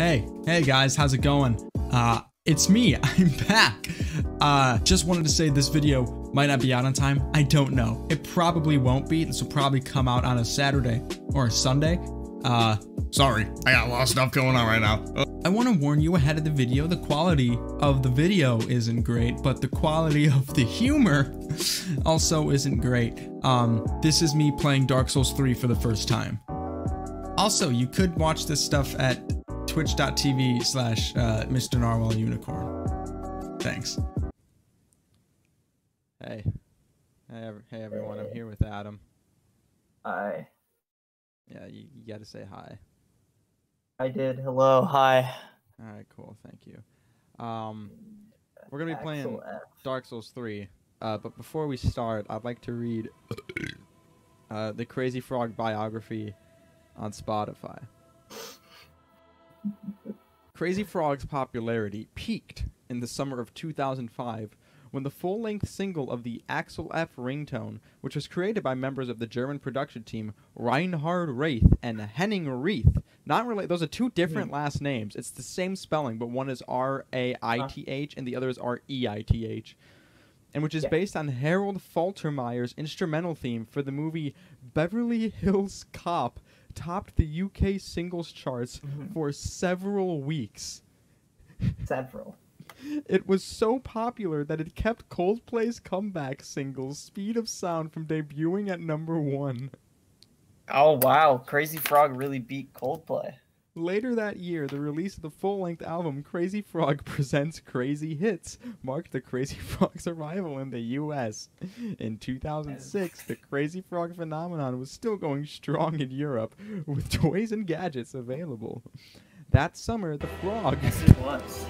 Hey, hey guys, how's it going? Uh, it's me, I'm back. Uh, just wanted to say this video might not be out on time. I don't know. It probably won't be. This will probably come out on a Saturday or a Sunday. Uh, sorry, I got a lot of stuff going on right now. Uh, I want to warn you ahead of the video, the quality of the video isn't great, but the quality of the humor also isn't great. Um, this is me playing Dark Souls 3 for the first time. Also, you could watch this stuff at twitch.tv slash uh, Mr. Narwhal Unicorn. Thanks. Hey. Hey, hey everyone, I'm here with Adam. Hi. Yeah, you, you gotta say hi. I did. Hello. Hi. Alright, cool, thank you. Um, we're gonna be playing F. Dark Souls 3. Uh, but before we start, I'd like to read uh, the Crazy Frog biography on Spotify. Crazy Frog's popularity peaked in the summer of 2005 when the full length single of the Axel F ringtone, which was created by members of the German production team Reinhard Raith and Henning Reith, not related, those are two different hmm. last names. It's the same spelling, but one is R A I T H and the other is R E I T H and which is Yeah. based on Harold Faltermeyer's instrumental theme for the movie Beverly Hills Cop, topped the UK singles charts Mhm. for several weeks. Several. It was so popular that it kept Coldplay's comeback single Speed of Sound from debuting at number one. Oh wow, Crazy Frog really beat Coldplay. Later that year, the release of the full length album Crazy Frog Presents Crazy Hits marked the Crazy Frog's arrival in the US. In 2006, the Crazy Frog phenomenon was still going strong in Europe, with toys and gadgets available. That summer, the Frog, It was.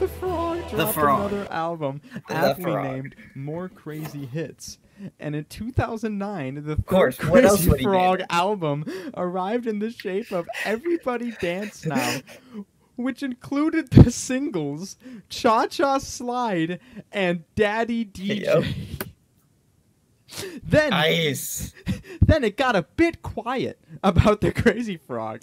the Frog dropped Frog. another album, aptly named More Crazy Hits. And in 2009, the third course, Crazy would he name Frog album arrived in the shape of Everybody Dance Now, which included the singles Cha Cha Slide and Daddy DJ. Yep. then, Nice. then it got a bit quiet about the Crazy Frog.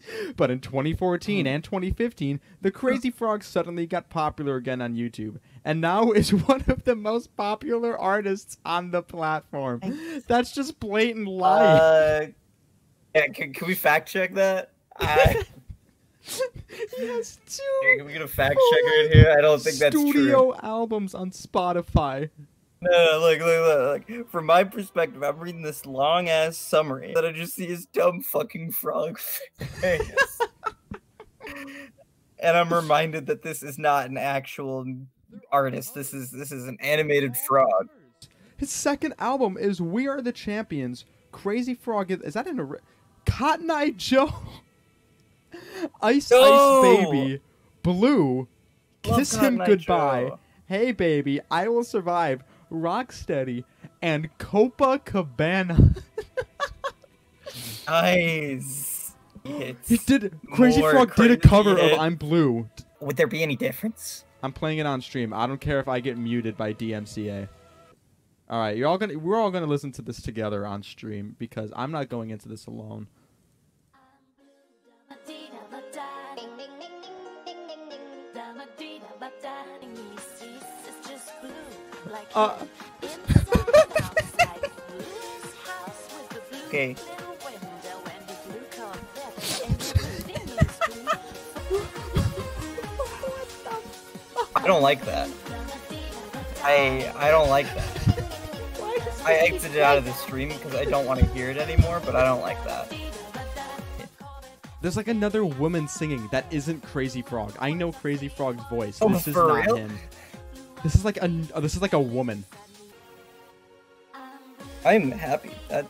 But in 2014 Hmm. and 2015, the Crazy Frog suddenly got popular again on YouTube, and now is one of the most popular artists on the platform. That's just blatant lie. Uh, yeah, can, can we fact check that? I, he has two can we get a fact checker in here? I don't think that's true. studio albums on Spotify. No, no, look, look, look, look. From my perspective, I'm reading this long ass summary that I just see his dumb fucking frog face. and I'm reminded that this is not an actual artist. This is this is an animated frog. His second album is "We Are the Champions." Crazy Frog is, is that in a Cotton Eye Joe? Ice No! Ice Baby, Blue, Love Kiss Cotton Him Goodbye, Joe. Hey Baby, I Will Survive, Rocksteady, and Copacabana. Nice. Hits. he did Crazy More Frog did a cover hits. of "I'm Blue." Would there be any difference? I'm playing it on stream. I don't care if I get muted by DMCA. All right, you're all gonna we're all gonna listen to this together on stream because I'm not going into this alone. Uh. Okay. I don't like that. I I don't like that. I exited out of the stream because I don't want to hear it anymore, but I don't like that. There's like another woman singing that isn't Crazy Frog. I know Crazy Frog's voice. Oh, this is not real? him. This is like a oh, this is like a woman. I'm happy. That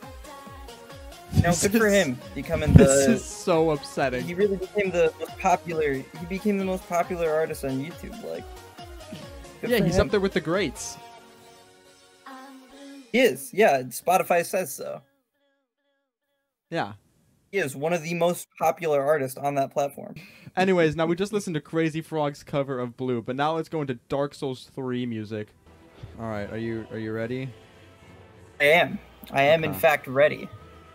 know, good for him becoming This the. is so upsetting. He really became the most popular. He became the most popular artist on YouTube. Like, yeah, he's him. up there with the greats. He is. Yeah, Spotify says so. Yeah. He is one of the most popular artists on that platform. Anyways, now we just listened to Crazy Frog's cover of Blue, but now let's go into Dark Souls 3 music. All right, are you are you ready? I am. I am in fact ready.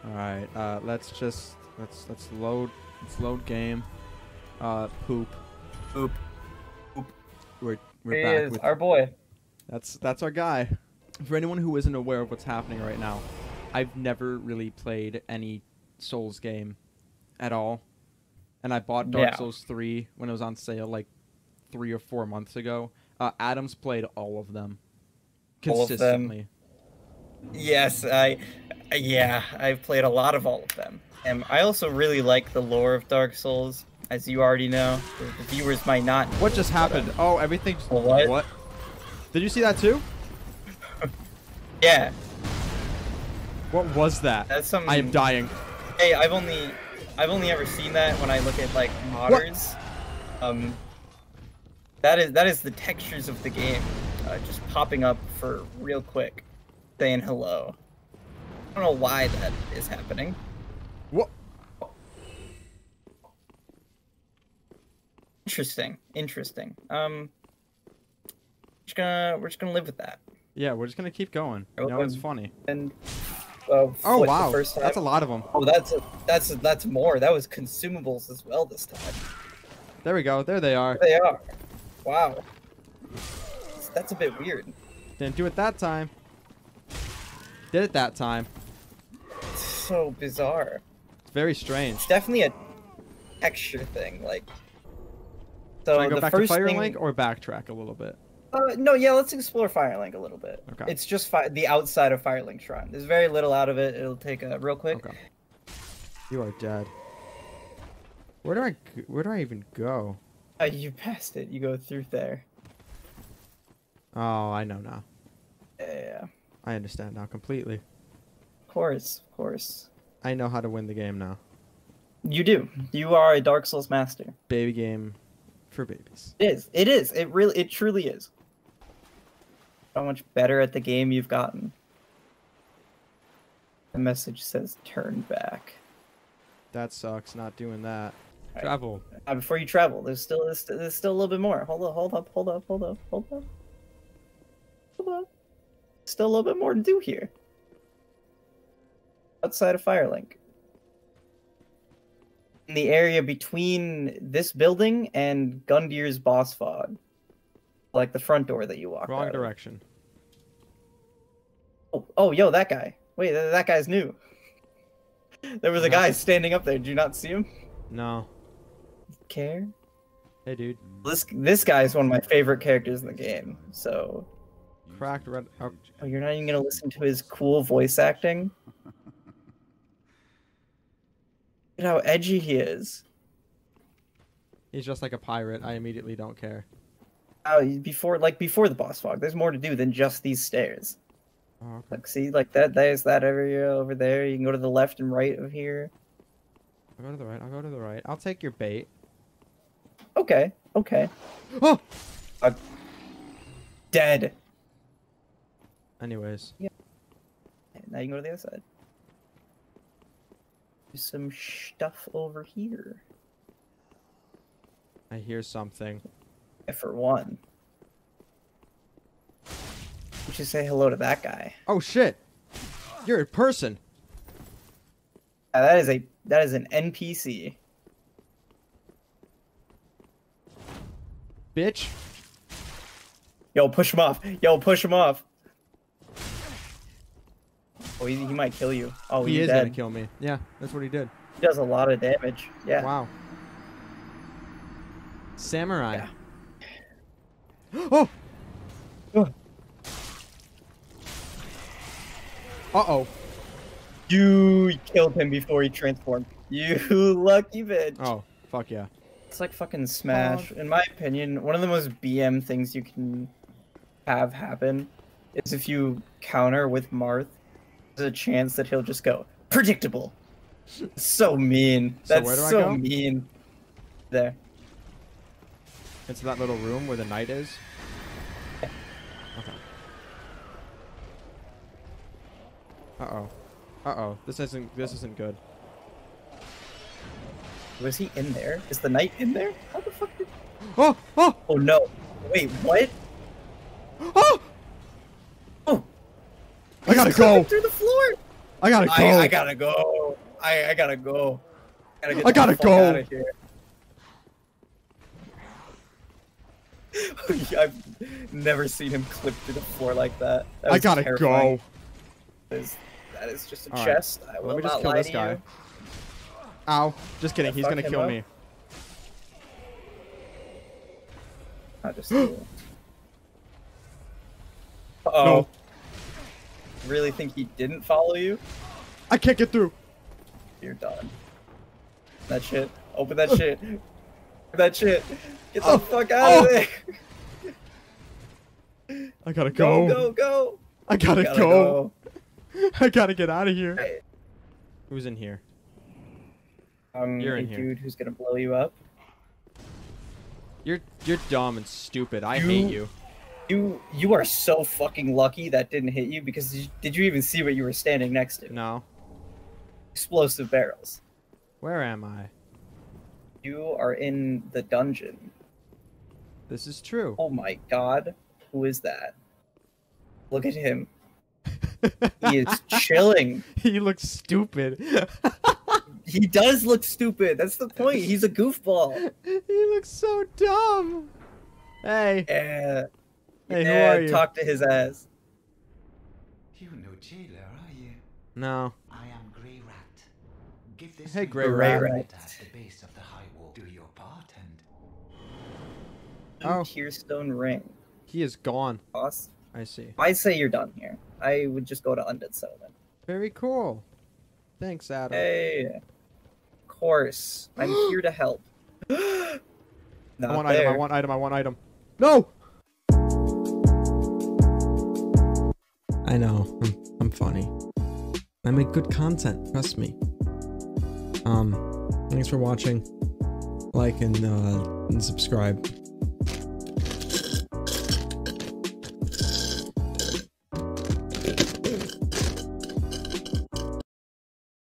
All right, uh, let's just let's let's load let's load game. Uh, poop. Oop. We're we're Here he back is, with our boy. That's that's our guy. For anyone who isn't aware of what's happening right now, I've never really played any Souls game at all. And I bought Dark Yeah. Souls 3 when it was on sale like 3 or 4 months ago. Uh, Adam's played all of them All of them. consistently. Yes, I. Yeah, I've played a lot of all of them. And I also really like the lore of Dark Souls, as you already know. The, viewers might not. What just happened? Oh, everything just What? Did you see that too? Yeah, What was that? that's some. I am dying. Hey, I've only, I've only ever seen that when I look at like modders. Um, that is that is the textures of the game, uh, just popping up for real quick, saying hello. I don't know why that is happening. What? Interesting, interesting. Um, just gonna we're just gonna live with that. Yeah, we're just gonna keep going. You know, it's funny. And uh, Oh what, wow, first that's a lot of them. Oh, that's a, that's a, that's more. That was consumables as well this time. There we go. There they are. They are. Wow. That's a bit weird. Didn't do it that time. Did it that time. so bizarre. It's very strange. It's definitely a texture thing. Like, so Should I go back to first Firelink thing. or backtrack a little bit? Uh, no, yeah, let's explore Firelink a little bit. Okay. It's just fi- the outside of Firelink Shrine. There's very little out of it. It'll take a real quick. Okay. You are dead. Where do I where do I even go? Uh, you passed it. You go through there. Oh, I know now. Yeah, I understand now completely. of course, of course. I know how to win the game now. You do. You are a Dark Souls master. Baby game for babies. It is. It is. It really. It truly is. How much better at the game you've gotten. The message says "turn back." That sucks. Not doing that. Alright. Travel. Uh, before you travel, there's still there's, there's still a little bit more. Hold up, hold up, hold up, hold up, hold up, hold up. Still a little bit more to do here. Outside of Firelink. In the area between this building and Gundyr's boss fog. Like the front door that you walk Wrong out of. direction. Oh, oh, yo, that guy. Wait, th- that guy's new. There was a guy standing up there. Did you not see him? No. Care? Hey, dude. This this guy is one of my favorite characters in the game. So, Cracked red. Oh, oh, you're not even gonna listen to his cool voice acting. Look at how edgy he is. he's just like a pirate. I immediately don't care. Uh, before like before the boss fog, there's more to do than just these stairs. Oh, okay. Like, see, like that. There's that area over there. You can go to the left and right of here. I'll go to the right. I'll go to the right. I'll take your bait. Okay, okay. Oh! I'm Dead. Anyways. Yeah. Now you can go to the other side. There's some stuff over here. I hear something. For one. We should say hello to that guy. Oh, shit! You're a person! Uh, that is a that is an NPC. Bitch! Yo, push him off. Yo, push him off. Oh, he, he might kill you. Oh, he he's is dead. gonna kill me. Yeah, that's what he did. He does a lot of damage. Yeah. Wow. Samurai. Yeah. oh! Uh-oh. You killed him before he transformed. You lucky bitch. Oh, fuck yeah. It's like fucking Smash. Oh. In my opinion, one of the most BM things you can have happen is if you counter with Marth, there's a chance that he'll just go predictable. So mean. So That's where do I so go? mean. There. Into that little room where the knight is? Okay. Uh-oh. Uh-oh. This isn't this isn't good. Was he in there? Is the knight in there? How the fuck did... Oh! Oh! Oh no. Wait, what? Oh! Oh! I gotta go! through the floor. I gotta go! I, I gotta go. I, I gotta go. Gotta get I gotta go. I've never seen him clip through the floor like that. that I gotta terrifying. go. That is, that is just a All right. chest. I will Let me just kill this guy. you. Ow. Just kidding. Yeah, He's gonna kill up. me. I just. uh oh. No. Really think he didn't follow you? I can't get through. You're done. That shit. Open that shit. Open that shit. Get the Oh. fuck out of Oh. there. I gotta Go, go. go, go. I gotta, Gotta go. I gotta get out of here. Hey, Who's in here? Um, You're a in here. dude who's gonna blow you up. You're you're dumb and stupid. I You- hate you. You you are so fucking lucky that didn't hit you because did you, did you even see what you were standing next to? No. Explosive barrels. Where am I? You are in the dungeon. This is true. Oh my god. Who is that? Look at him. He is chilling. he looks stupid. He does look stupid. That's the point. He's a goofball. he looks so dumb. Hey. Yeah. Hey, who eh, are you? Talk to his ass. You know jailer, are you? No. I am Greirat. Give this Hey, to Grey the Rat. rat Rat. at the base of the high wall. Do your part and Oh. Tearstone ring. He is gone. Boss. I see. I say you're done here. I would just go to Undead Settlement. Very cool. Thanks, Adam. Hey. Of course. I'm here to help. Not I want there. item. I want item. I want item. No. I know. I'm, I'm funny. I make good content. Trust me. Um, thanks for watching. Like and uh, and subscribe.